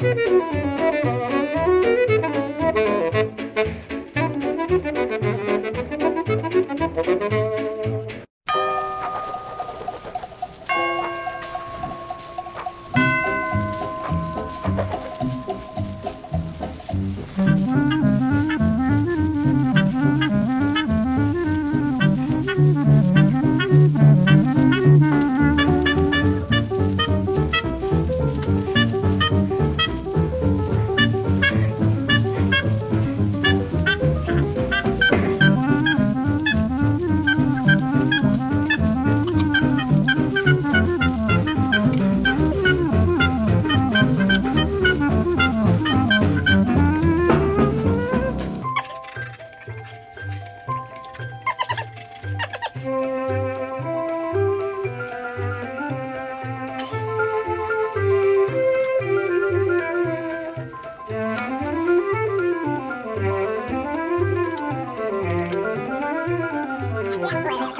Música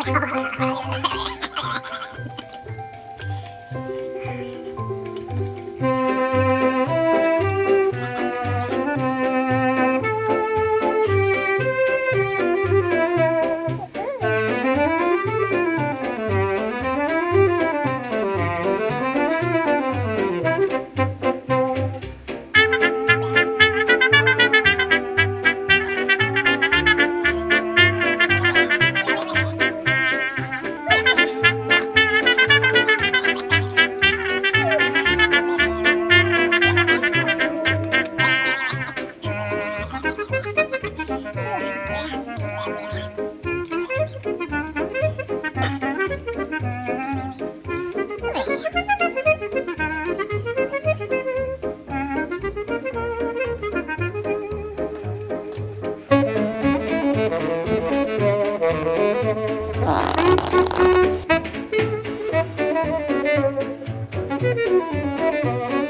もう。Ha ha